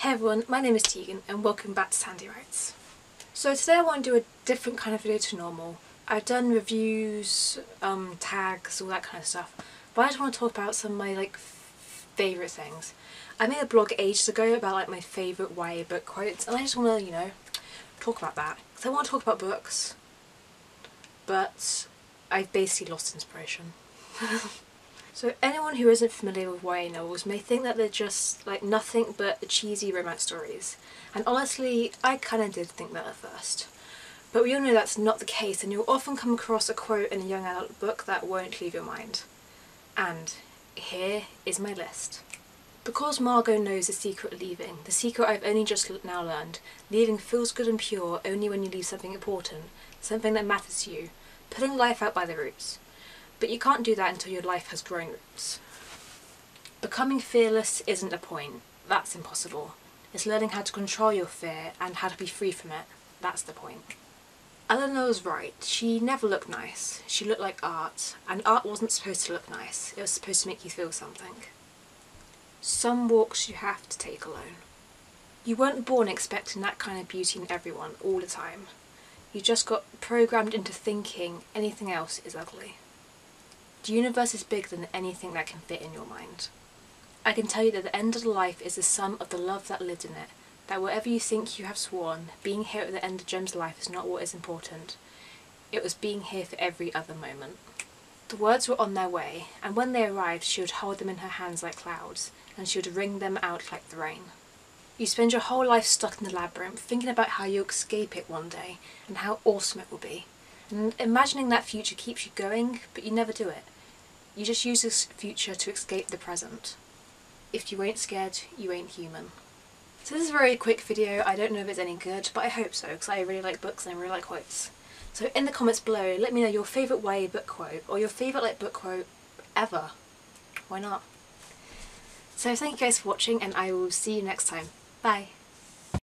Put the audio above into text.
Hey everyone, my name is Tegan and welcome back to Tande Writes. So today I want to do a different kind of video to normal. I've done reviews, um, tags, all that kind of stuff, but I just want to talk about some of my like favourite things. I made a blog ages ago about like my favourite YA book quotes and I just want to, you know, talk about that. Because I want to talk about books, but I've basically lost inspiration. So anyone who isn't familiar with YA novels may think that they're just like nothing but cheesy romance stories. And honestly, I kind of did think that at first. But we all know that's not the case and you'll often come across a quote in a young adult book that won't leave your mind. And here is my list. Because Margo knows the secret of leaving, the secret I've only just now learned, leaving feels good and pure only when you leave something important, something that matters to you, putting life out by the roots. But you can't do that until your life has grown roots. Becoming fearless isn't a point. That's impossible. It's learning how to control your fear and how to be free from it. That's the point. Eleanor was right. She never looked nice. She looked like art. And art wasn't supposed to look nice. It was supposed to make you feel something. Some walks you have to take alone. You weren't born expecting that kind of beauty in everyone all the time. You just got programmed into thinking anything else is ugly. The universe is bigger than anything that can fit in your mind. I can tell you that the end of the life is the sum of the love that lived in it, that whatever you think you have sworn, being here at the end of Jem's life is not what is important. It was being here for every other moment. The words were on their way, and when they arrived she would hold them in her hands like clouds, and she would wring them out like the rain. You spend your whole life stuck in the labyrinth, thinking about how you'll escape it one day, and how awesome it will be. And imagining that future keeps you going, but you never do it. You just use this future to escape the present. If you ain't scared, you ain't human. So this is a very quick video, I don't know if it's any good, but I hope so, because I really like books and I really like quotes. So in the comments below, let me know your favourite YA book quote, or your favourite like book quote ever. Why not? So thank you guys for watching, and I will see you next time. Bye!